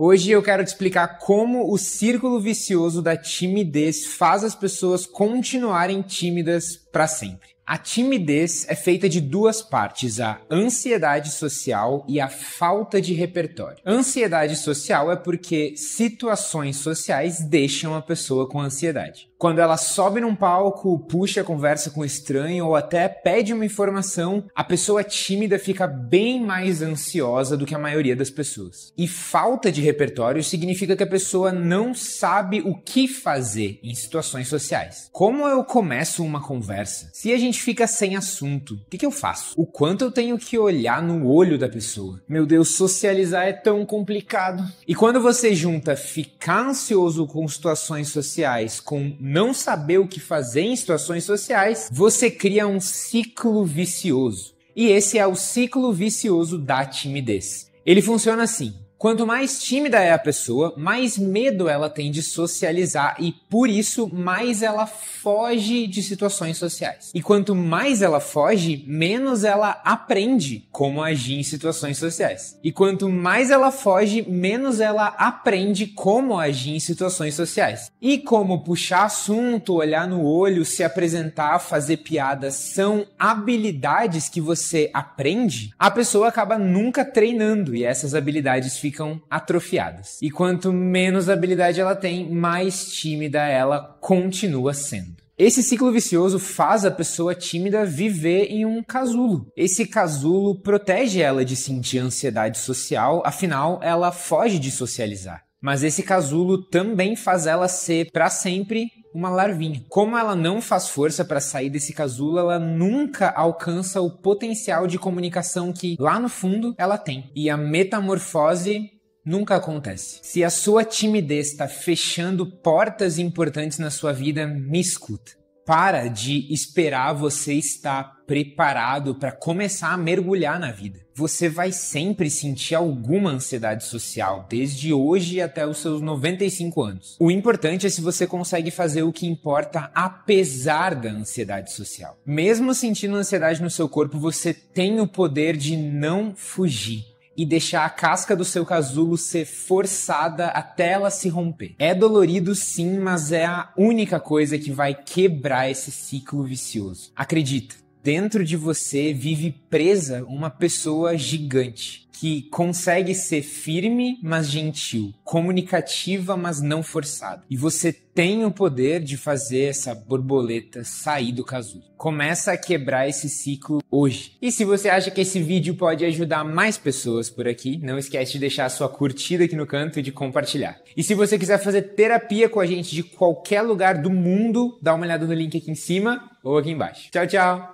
Hoje eu quero te explicar como o círculo vicioso da timidez faz as pessoas continuarem tímidas para sempre. A timidez é feita de duas partes, a ansiedade social e a falta de repertório. Ansiedade social é porque situações sociais deixam a pessoa com ansiedade. Quando ela sobe num palco, puxa a conversa com estranho ou até pede uma informação, a pessoa tímida fica bem mais ansiosa do que a maioria das pessoas. E falta de repertório significa que a pessoa não sabe o que fazer em situações sociais. Como eu começo uma conversa? Se a gente fica sem assunto, o que, que eu faço? O quanto eu tenho que olhar no olho da pessoa? Meu Deus, socializar é tão complicado. E quando você junta ficar ansioso com situações sociais com não saber o que fazer em situações sociais, você cria um ciclo vicioso. E esse é o ciclo vicioso da timidez. Ele funciona assim: Quanto mais tímida é a pessoa, mais medo ela tem de socializar e por isso mais ela foge de situações sociais. E quanto mais ela foge, menos ela aprende como agir em situações sociais. E quanto mais ela foge, menos ela aprende como agir em situações sociais. E como puxar assunto, olhar no olho, se apresentar, fazer piadas são habilidades que você aprende, a pessoa acaba nunca treinando e essas habilidades ficam ficam atrofiadas. E quanto menos habilidade ela tem, mais tímida ela continua sendo. Esse ciclo vicioso faz a pessoa tímida viver em um casulo. Esse casulo protege ela de sentir ansiedade social, afinal, ela foge de socializar. Mas esse casulo também faz ela ser para sempre uma larvinha. Como ela não faz força para sair desse casulo, ela nunca alcança o potencial de comunicação que lá no fundo ela tem. E a metamorfose nunca acontece. Se a sua timidez está fechando portas importantes na sua vida, me escuta. Para de esperar você estar preparado para começar a mergulhar na vida. Você vai sempre sentir alguma ansiedade social, desde hoje até os seus 95 anos. O importante é se você consegue fazer o que importa apesar da ansiedade social. Mesmo sentindo ansiedade no seu corpo, você tem o poder de não fugir e deixar a casca do seu casulo ser forçada até ela se romper. É dolorido sim, mas é a única coisa que vai quebrar esse ciclo vicioso. Acredita, dentro de você vive presa uma pessoa gigante que consegue ser firme, mas gentil, comunicativa, mas não forçada. E você tem o poder de fazer essa borboleta sair do casulo. Começa a quebrar esse ciclo hoje. E se você acha que esse vídeo pode ajudar mais pessoas por aqui, não esquece de deixar a sua curtida aqui no canto e de compartilhar. E se você quiser fazer terapia com a gente de qualquer lugar do mundo, dá uma olhada no link aqui em cima ou aqui embaixo. Tchau, tchau!